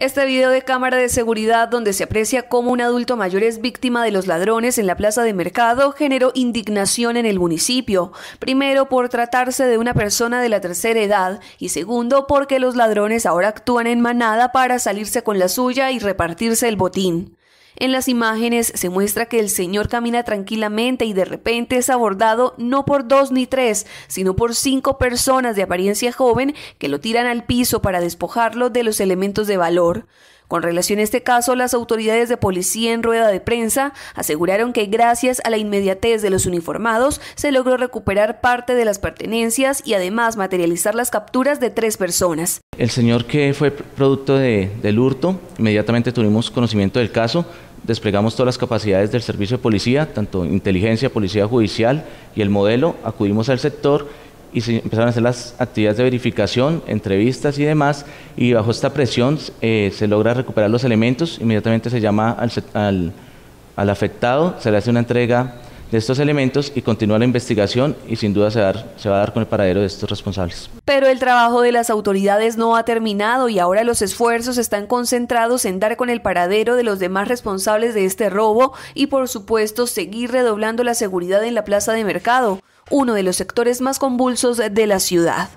Este video de cámara de seguridad donde se aprecia cómo un adulto mayor es víctima de los ladrones en la plaza de mercado generó indignación en el municipio. Primero por tratarse de una persona de la tercera edad y segundo porque los ladrones ahora actúan en manada para salirse con la suya y repartirse el botín. En las imágenes se muestra que el señor camina tranquilamente y de repente es abordado no por dos ni tres, sino por cinco personas de apariencia joven que lo tiran al piso para despojarlo de los elementos de valor. Con relación a este caso, las autoridades de policía en rueda de prensa aseguraron que gracias a la inmediatez de los uniformados se logró recuperar parte de las pertenencias y además materializar las capturas de tres personas. El señor que fue producto del hurto, inmediatamente tuvimos conocimiento del caso, desplegamos todas las capacidades del servicio de policía, tanto inteligencia, policía judicial y el modelo, acudimos al sector y se empezaron a hacer las actividades de verificación, entrevistas y demás, y bajo esta presión eh, se logra recuperar los elementos, inmediatamente se llama al, al afectado, se le hace una entrega de estos elementos y continúa la investigación y sin duda se, va a dar con el paradero de estos responsables. Pero el trabajo de las autoridades no ha terminado y ahora los esfuerzos están concentrados en dar con el paradero de los demás responsables de este robo y por supuesto seguir redoblando la seguridad en la plaza de mercado, uno de los sectores más convulsos de la ciudad.